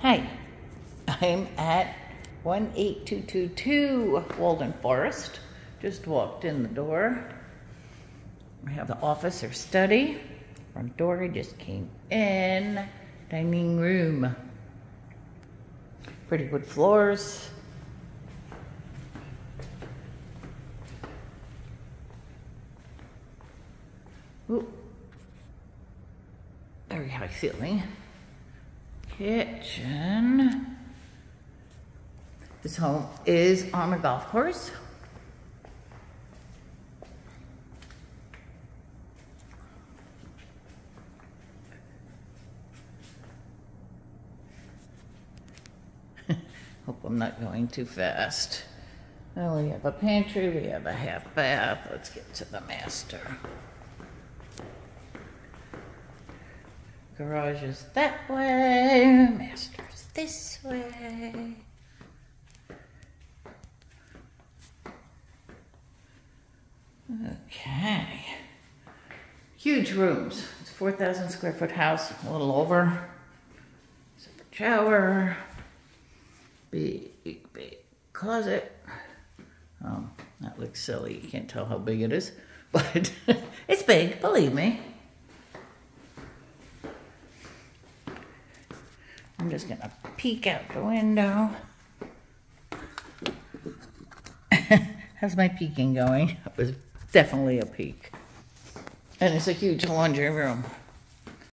Hi, I'm at 18222 Walden Forest. Just walked in the door. We have the office or study. Front door, I just came in. Dining room. Pretty good floors. Ooh. Very high ceiling. Kitchen. This home is on a golf course. Hope I'm not going too fast. Oh, we have a pantry, we have a half bath. Let's get to the master. Garage is that way, master's this way. Okay. Huge rooms. It's 4,000 square foot house, a little over. Separate shower. Big, big closet. Um, that looks silly. You can't tell how big it is, but it's big, believe me. I'm just gonna peek out the window. How's my peeking going? It was definitely a peek. And it's a huge laundry room.